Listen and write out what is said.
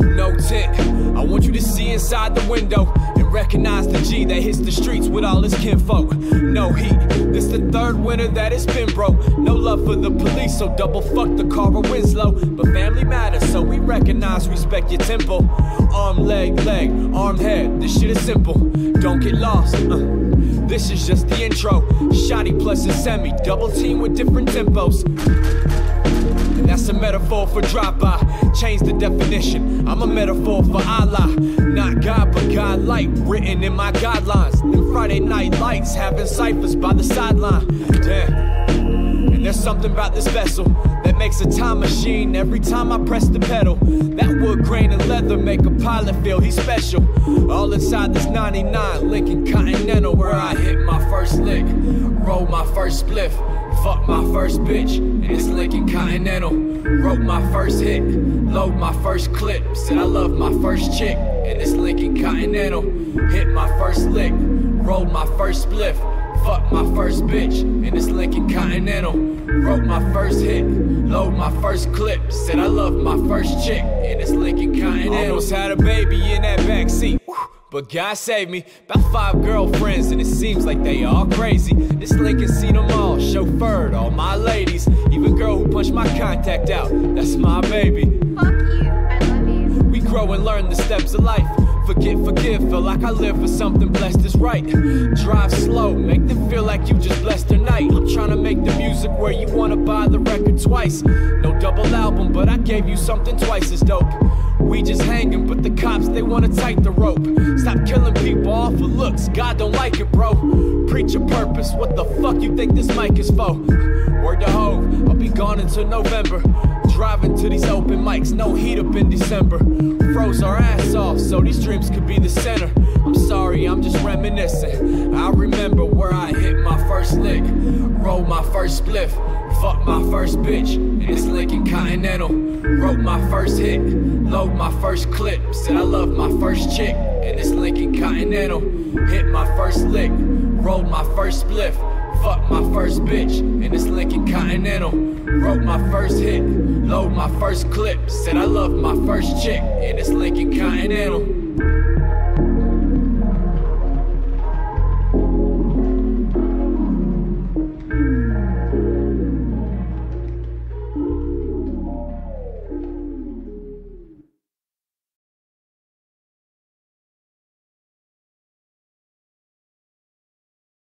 No tint. I want you to see inside the window recognize the G that hits the streets with all his kinfolk. No heat. This the third winter that it's been broke. No love for the police, so double fuck the Carl Winslow. But family matters, so we recognize, respect your tempo. Arm, leg, leg, arm, head. This shit is simple. Don't get lost. Uh. This is just the intro. Shotty plus a semi, double team with different tempos. That's a metaphor for drop by. Change the definition. I'm a metaphor for Allah. Not God, but God light. Written in my guidelines. Friday night lights having ciphers by the sideline. Damn. And there's something about this vessel that makes a time machine every time I press the pedal. That wood grain and leather make a pilot feel he's special. All inside this 99 Lincoln Continental where I hit my first lick, roll my first spliff, fuck my first bitch, and it's Lincoln Continental. Wrote my first hit, load my first clip, said I love my first chick, and it's Lincoln Continental. Hit my first lick, rolled my first spliff. Fuck my first bitch, and it's Lincoln Continental. Wrote my first hit, load my first clip. Said I love my first chick, and it's Lincoln Continental. Almost had a baby in that back seat. But God saved me. About five girlfriends, and it seems like they all crazy. This Lincoln seen them all, chauffeured all my ladies. Even girl who punched my contact out, that's my baby. Fuck you. I love you. We grow and learn the steps of life. Forget, forgive, feel like I live for something blessed is right. Drive slow, make them feel like you just blessed their night. I'm trying to make the music where you wanna buy the record twice. No double album, but I gave you something twice as dope. We just hanging, but the cops they wanna tight the rope. Stop killing people off for looks, God don't like it, bro. Preach a purpose, what the fuck you think this mic is for? Word to I'll be gone until November. Driving to these open mics, no heat up in December. Froze our ass off, so these dreams could be the center. I'm sorry, I'm just reminiscing. I remember where I hit my first lick, rolled my first spliff, fuck my first bitch, and it's Lincoln Continental. Wrote my first hit, load my first clip, said I love my first chick, and it's Lincoln Continental. Hit my first lick, rolled my first spliff. Fuck my first bitch, and it's Lincoln Continental. Wrote my first hit, load my first clip. Said I love my first chick, and it's Lincoln Continental.